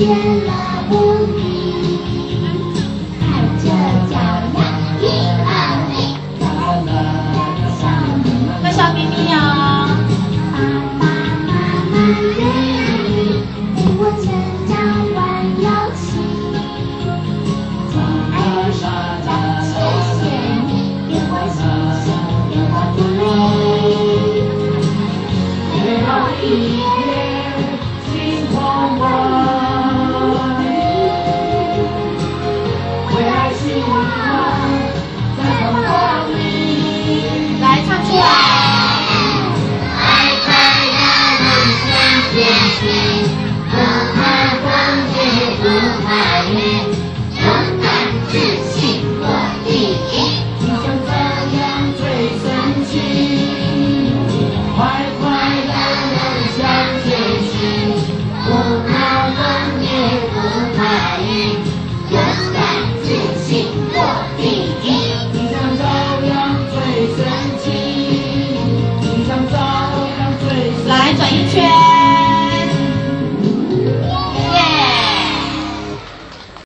天冷天，不怕风雨不怕雨，勇敢自信我第一，英雄这样最神奇，快快乐乐向前行，不怕风也不怕雨，勇敢自信我第一。